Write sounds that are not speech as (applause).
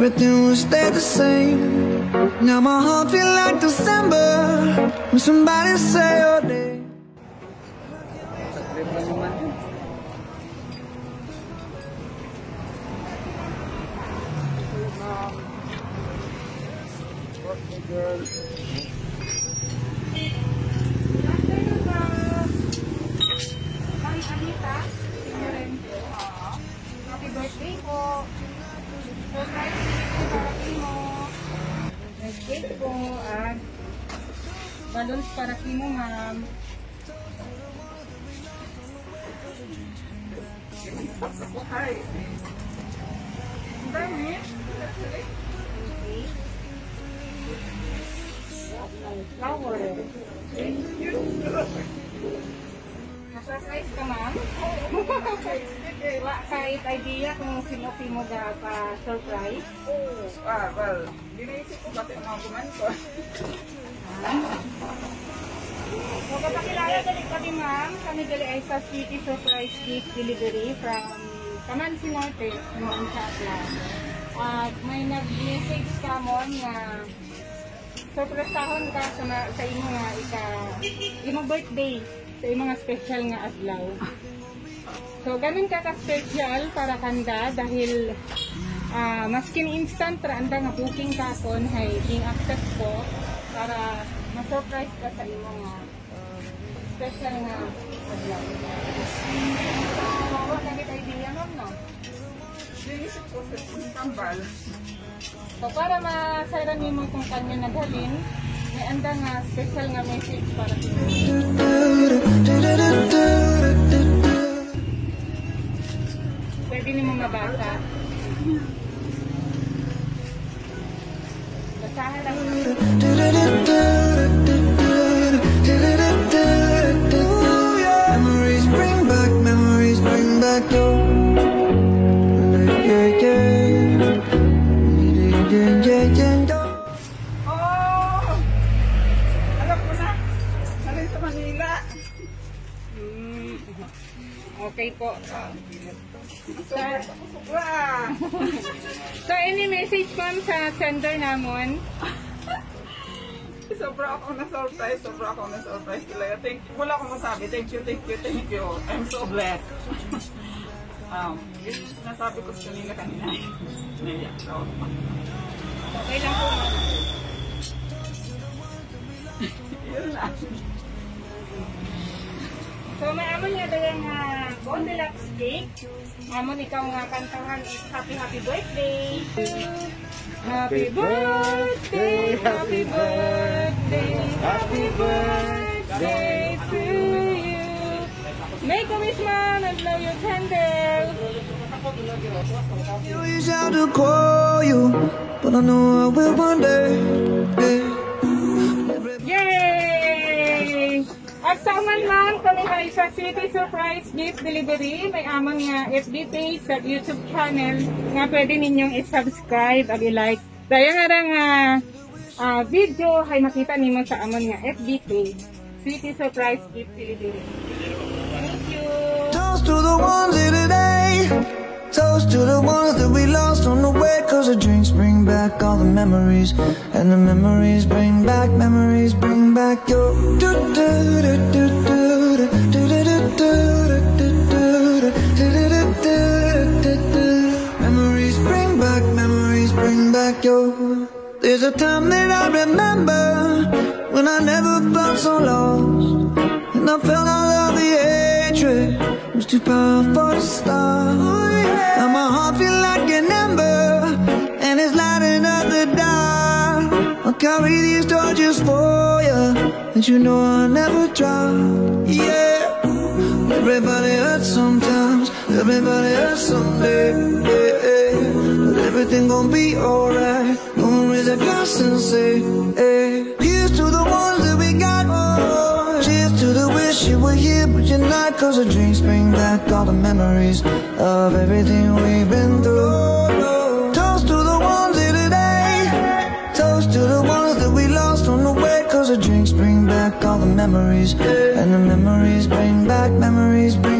everything would stay the same. Now my heart feel like December when somebody say your name. Ma'am balloons para kimo, ma'am. Hi. Ang dami. Flower. Thank you. Surprise ka, ma'am? Wala (laughs) kahit idea kung sino mo ga pa surprise. Ah, well, dinaisip ko kasi mga kumain ko. (laughs) So, kapakilala dali kami, ma'am. Kami dali ay sa City Surprise Gift Delivery from Kamansi Norte, noon sa Atlas. At may nag-message ka mo nga surpresahon ka sa, sa imo nga ika imong birthday sa imo nga special nga adlaw. So ganun ka ka-special para kanda dahil ah maskin instant ra anda nga booking ka kon hay king accept ko para ma-surprise ka sa imo nga uh, special nga adlaw. Wala na idea ma'am no? Ko sa yung tambal. So para masayran nimo kung kanya naghalin, may anda nga special nga message para sa. Pwede nimo mabasa. Basahan lang. Okay po. Ako sobra. So any message ma'am sa sender namon? Sobra ako na-surprise. Sobra ako na-surprise talaga. Thank you. Wala akong masabi. Thank you, thank you, thank you. I'm so blessed. (laughs) um, yun yung sinasabi ko sa kanila kanina. Naiyak ako. Okay lang po. Yun lang. So may amon nga dala nga Goldilocks cake. Amon ikaw nga kantahan is happy happy birthday. Happy birthday, happy birthday, happy birthday to you. Make a wish man and blow your candle. I wish I to call you, but I know I will one day. Yeah. Sa man kami ay sa City Surprise Gift Delivery. May amang nga FB page sa YouTube channel nga pwede ninyong i-subscribe at i-like. Daya nga ra nga ah, video ay makita nimo sa amon nga FB page. City Surprise Gift Delivery. Thank you! Toast to the ones here today. Toast to the ones that we lost on the way. Cause the drinks bring back all the memories. And the memories bring back, memories bring back your. Memories bring back, memories bring back your. There's a time that I remember when I never felt so lost. And I felt all hatred was too powerful to stop. And my heart feel like an ember, and it's lighting up the dark. I'll carry these torches for you, and you know I'll never drop. Yeah, everybody hurts sometimes, everybody hurts someday. Yeah, yeah. But everything gon' be alright. Gonna raise a glass and say, hey. You all the memories of everything we've been through. Toast to the ones here today. Toast to the ones that we lost on the way. Cause the drinks bring back all the memories. And the memories bring back, memories bring